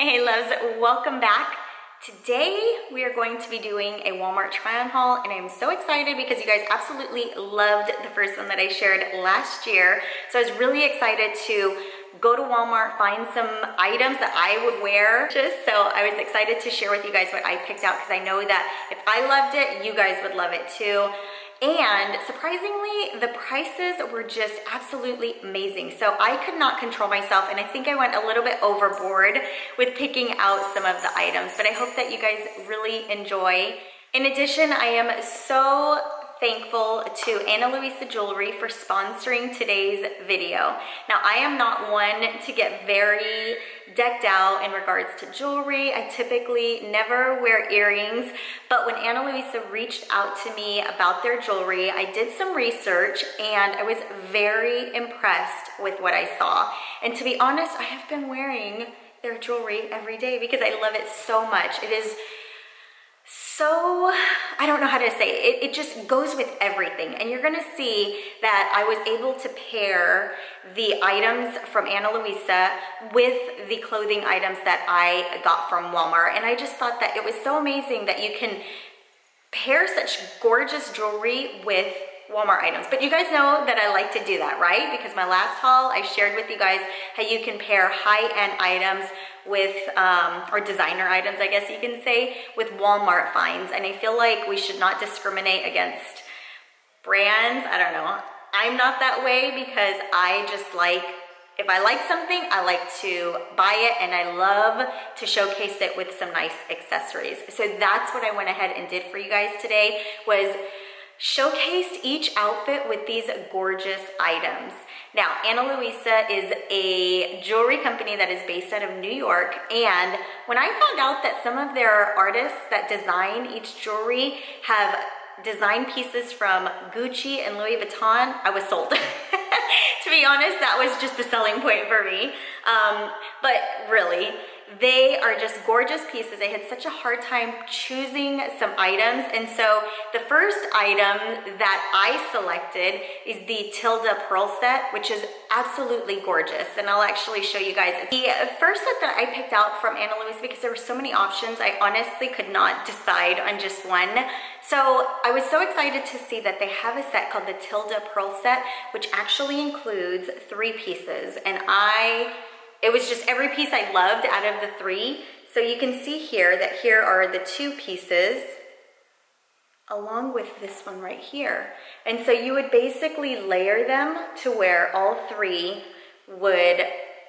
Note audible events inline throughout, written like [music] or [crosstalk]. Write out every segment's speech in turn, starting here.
Hey loves, welcome back. Today we are going to be doing a Walmart try on haul and I'm so excited because you guys absolutely loved the first one that I shared last year. So I was really excited to go to Walmart, find some items that I would wear. Just so I was excited to share with you guys what I picked out because I know that if I loved it, you guys would love it too. And surprisingly, the prices were just absolutely amazing. So I could not control myself and I think I went a little bit overboard with picking out some of the items, but I hope that you guys really enjoy. In addition, I am so thankful to Ana Luisa Jewelry for sponsoring today's video. Now, I am not one to get very decked out in regards to jewelry. I typically never wear earrings, but when Ana Luisa reached out to me about their jewelry, I did some research and I was very impressed with what I saw. And to be honest, I have been wearing their jewelry every day because I love it so much. It is so, I don't know how to say it. it, it just goes with everything. And you're gonna see that I was able to pair the items from Ana Luisa with the clothing items that I got from Walmart. And I just thought that it was so amazing that you can pair such gorgeous jewelry with Walmart items. But you guys know that I like to do that, right? Because my last haul, I shared with you guys how you can pair high-end items with, um, or designer items, I guess you can say, with Walmart finds. And I feel like we should not discriminate against brands. I don't know. I'm not that way because I just like, if I like something, I like to buy it and I love to showcase it with some nice accessories. So that's what I went ahead and did for you guys today was showcased each outfit with these gorgeous items. Now, Ana Luisa is a jewelry company that is based out of New York, and when I found out that some of their artists that design each jewelry have designed pieces from Gucci and Louis Vuitton, I was sold. [laughs] to be honest, that was just the selling point for me. Um, but really, they are just gorgeous pieces. I had such a hard time choosing some items. And so the first item that I selected is the Tilda Pearl set, which is absolutely gorgeous. And I'll actually show you guys. The first set that I picked out from Ana Luisa, because there were so many options, I honestly could not decide on just one. So I was so excited to see that they have a set called the Tilda Pearl set, which actually includes three pieces. And I it was just every piece I loved out of the three. So you can see here that here are the two pieces along with this one right here. And so you would basically layer them to where all three would,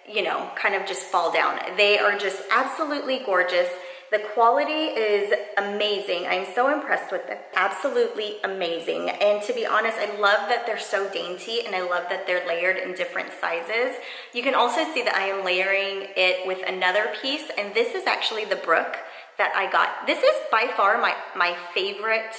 you know, kind of just fall down. They are just absolutely gorgeous. The quality is amazing. I'm so impressed with them. Absolutely amazing. And to be honest, I love that they're so dainty and I love that they're layered in different sizes. You can also see that I am layering it with another piece and this is actually the Brooke that I got. This is by far my, my favorite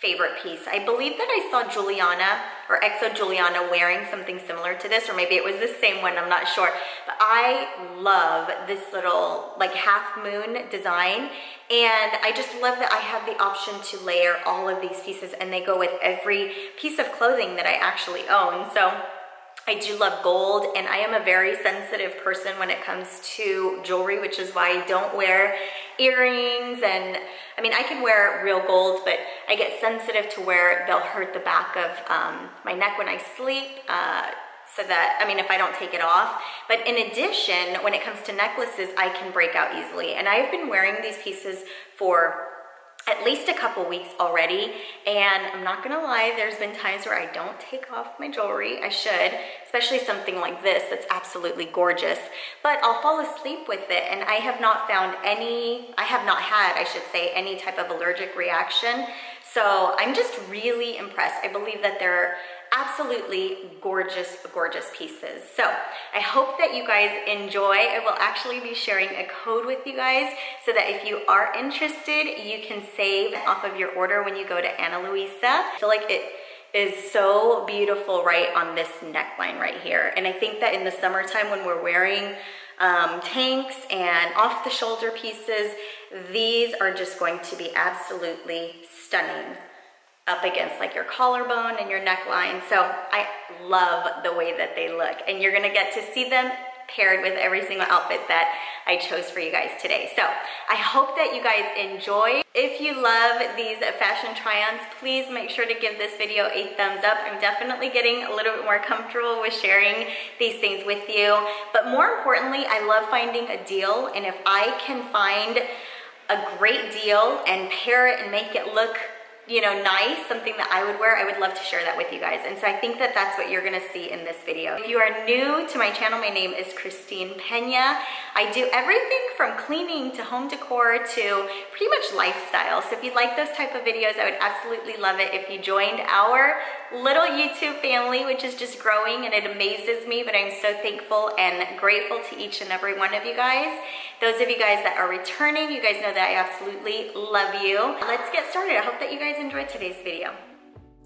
favorite piece. I believe that I saw Juliana or Exo Juliana wearing something similar to this, or maybe it was the same one, I'm not sure. But I love this little like half moon design. And I just love that I have the option to layer all of these pieces and they go with every piece of clothing that I actually own. So I do love gold and I am a very sensitive person when it comes to jewelry, which is why I don't wear earrings and I mean, I can wear real gold, but I get sensitive to where they'll hurt the back of um, my neck when I sleep. Uh, so that, I mean, if I don't take it off. But in addition, when it comes to necklaces, I can break out easily. And I've been wearing these pieces for at least a couple weeks already. And I'm not gonna lie, there's been times where I don't take off my jewelry. I should, especially something like this that's absolutely gorgeous. But I'll fall asleep with it and I have not found any, I have not had, I should say, any type of allergic reaction. So I'm just really impressed. I believe that they're absolutely gorgeous, gorgeous pieces. So I hope that you guys enjoy. I will actually be sharing a code with you guys so that if you are interested, you can save off of your order when you go to Ana Luisa. I feel like it is so beautiful right on this neckline right here. And I think that in the summertime when we're wearing um, tanks and off the shoulder pieces, these are just going to be absolutely stunning up against like your collarbone and your neckline. So I love the way that they look and you're gonna get to see them paired with every single outfit that I chose for you guys today. So I hope that you guys enjoy. If you love these fashion try-ons, please make sure to give this video a thumbs up. I'm definitely getting a little bit more comfortable with sharing these things with you. But more importantly, I love finding a deal. And if I can find a great deal and pair it and make it look you know, nice, something that I would wear, I would love to share that with you guys. And so I think that that's what you're gonna see in this video. If you are new to my channel, my name is Christine Pena. I do everything from cleaning to home decor to pretty much lifestyle. So if you like those type of videos, I would absolutely love it if you joined our little YouTube family, which is just growing and it amazes me, but I'm so thankful and grateful to each and every one of you guys. Those of you guys that are returning, you guys know that I absolutely love you. Let's get started. I hope that you guys enjoyed today's video.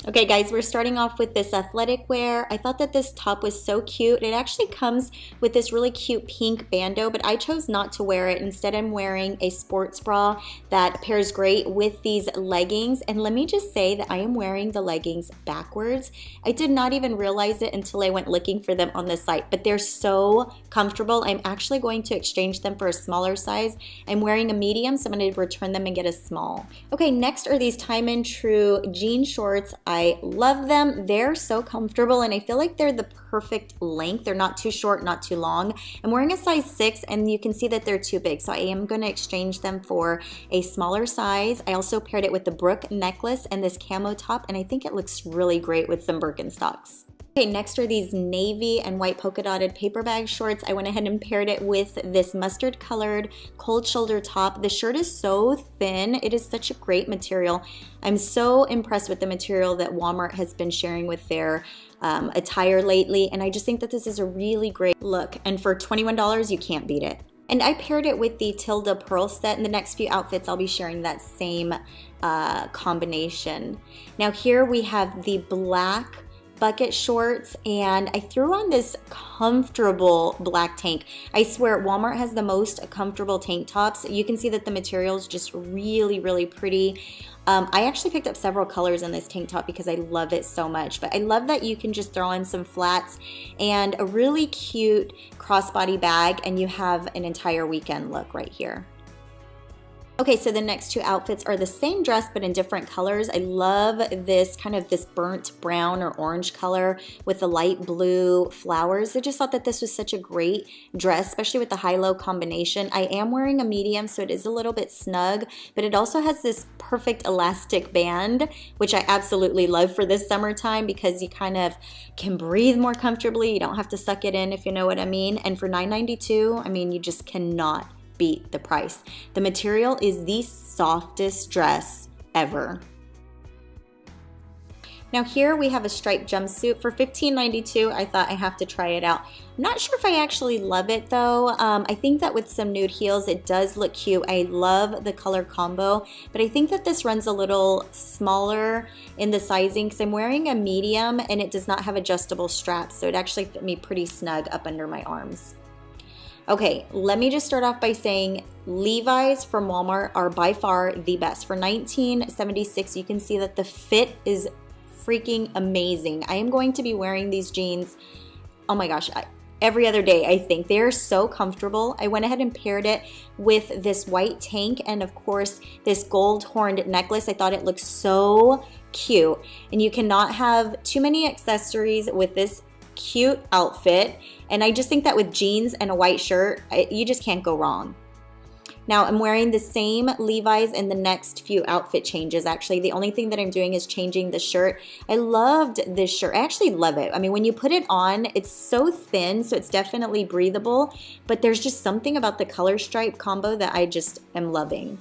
Okay guys, we're starting off with this athletic wear. I thought that this top was so cute. It actually comes with this really cute pink bandeau, but I chose not to wear it. Instead, I'm wearing a sports bra that pairs great with these leggings. And let me just say that I am wearing the leggings backwards. I did not even realize it until I went looking for them on the site, but they're so comfortable. I'm actually going to exchange them for a smaller size. I'm wearing a medium, so I'm gonna return them and get a small. Okay, next are these Time and Tru jean shorts. I love them. They're so comfortable and I feel like they're the perfect length. They're not too short, not too long. I'm wearing a size six and you can see that they're too big. So I am gonna exchange them for a smaller size. I also paired it with the Brooke necklace and this camo top and I think it looks really great with some Birkenstocks. Okay, next are these navy and white polka dotted paper bag shorts. I went ahead and paired it with this mustard colored cold shoulder top. The shirt is so thin. It is such a great material. I'm so impressed with the material that Walmart has been sharing with their um, attire lately. And I just think that this is a really great look. And for $21, you can't beat it. And I paired it with the Tilda Pearl set. In the next few outfits, I'll be sharing that same uh, combination. Now here we have the black bucket shorts and I threw on this comfortable black tank. I swear Walmart has the most comfortable tank tops. You can see that the material is just really, really pretty. Um, I actually picked up several colors in this tank top because I love it so much. But I love that you can just throw in some flats and a really cute crossbody bag and you have an entire weekend look right here. Okay, so the next two outfits are the same dress but in different colors. I love this kind of this burnt brown or orange color with the light blue flowers. I just thought that this was such a great dress, especially with the high-low combination. I am wearing a medium, so it is a little bit snug, but it also has this perfect elastic band, which I absolutely love for this summertime because you kind of can breathe more comfortably. You don't have to suck it in, if you know what I mean. And for $9.92, I mean, you just cannot beat the price. The material is the softest dress ever. Now here we have a striped jumpsuit for $15.92. I thought I have to try it out. Not sure if I actually love it though. Um, I think that with some nude heels, it does look cute. I love the color combo, but I think that this runs a little smaller in the sizing because I'm wearing a medium and it does not have adjustable straps. So it actually fit me pretty snug up under my arms. Okay, let me just start off by saying Levi's from Walmart are by far the best. For 1976, you can see that the fit is freaking amazing. I am going to be wearing these jeans, oh my gosh, every other day, I think. They are so comfortable. I went ahead and paired it with this white tank and of course this gold horned necklace. I thought it looked so cute. And you cannot have too many accessories with this cute outfit. And I just think that with jeans and a white shirt, you just can't go wrong. Now I'm wearing the same Levi's in the next few outfit changes. Actually, the only thing that I'm doing is changing the shirt. I loved this shirt. I actually love it. I mean, when you put it on, it's so thin, so it's definitely breathable, but there's just something about the color stripe combo that I just am loving.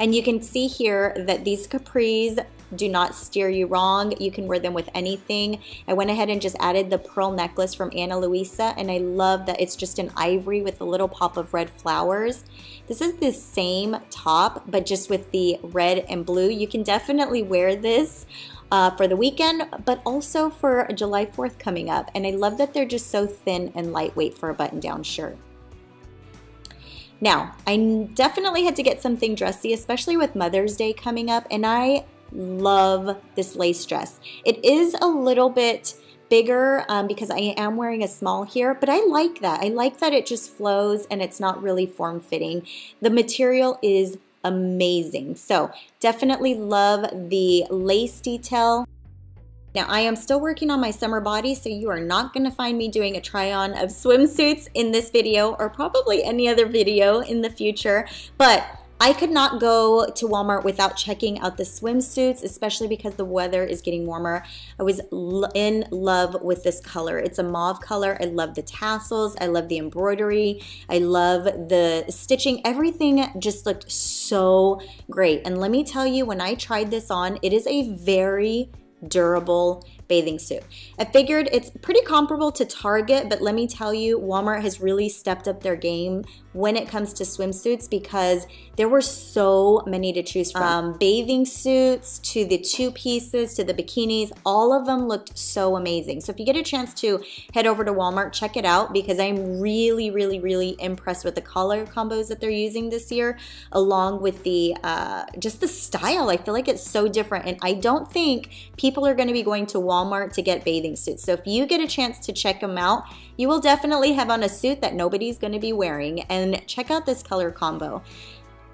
And you can see here that these capris do not steer you wrong. You can wear them with anything. I went ahead and just added the pearl necklace from Ana Luisa and I love that it's just an ivory with a little pop of red flowers. This is the same top but just with the red and blue. You can definitely wear this uh, for the weekend, but also for July 4th coming up. And I love that they're just so thin and lightweight for a button-down shirt. Now, I definitely had to get something dressy, especially with Mother's Day coming up, and I love this lace dress. It is a little bit bigger um, because I am wearing a small here, but I like that. I like that it just flows and it's not really form fitting. The material is amazing. So definitely love the lace detail. Now I am still working on my summer body, so you are not gonna find me doing a try on of swimsuits in this video or probably any other video in the future, but I could not go to Walmart without checking out the swimsuits, especially because the weather is getting warmer. I was in love with this color. It's a mauve color. I love the tassels. I love the embroidery. I love the stitching. Everything just looked so great. And let me tell you, when I tried this on, it is a very durable bathing suit. I figured it's pretty comparable to Target, but let me tell you, Walmart has really stepped up their game when it comes to swimsuits because there were so many to choose from. Um, bathing suits to the two pieces to the bikinis, all of them looked so amazing. So if you get a chance to head over to Walmart, check it out because I'm really, really, really impressed with the color combos that they're using this year, along with the uh, just the style. I feel like it's so different, and I don't think people are going to be going to Walmart to get bathing suits. So if you get a chance to check them out, you will definitely have on a suit that nobody's going to be wearing. And check out this color combo.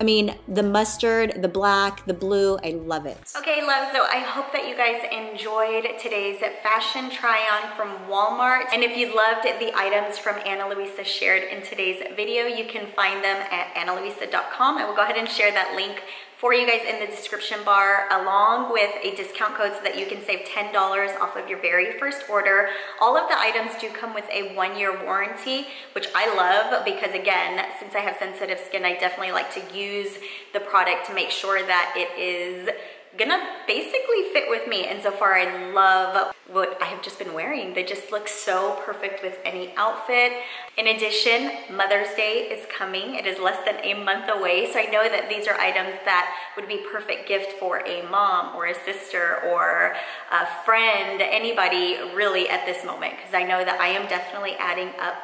I mean, the mustard, the black, the blue, I love it. Okay, love, so I hope that you guys enjoyed today's fashion try-on from Walmart. And if you loved the items from Ana Luisa shared in today's video, you can find them at analuisa.com. I will go ahead and share that link for you guys in the description bar along with a discount code so that you can save $10 off of your very first order. All of the items do come with a one year warranty, which I love because again, since I have sensitive skin, I definitely like to use the product to make sure that it is gonna basically fit with me. And so far I love what I have just been wearing. They just look so perfect with any outfit. In addition, Mother's Day is coming. It is less than a month away. So I know that these are items that would be perfect gift for a mom or a sister or a friend, anybody really at this moment. Cause I know that I am definitely adding up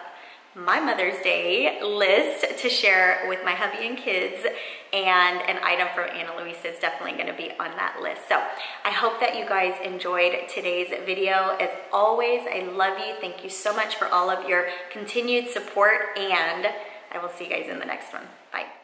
my Mother's Day list to share with my hubby and kids and an item from Ana Luisa is definitely gonna be on that list. So I hope that you guys enjoyed today's video. As always, I love you. Thank you so much for all of your continued support and I will see you guys in the next one. Bye.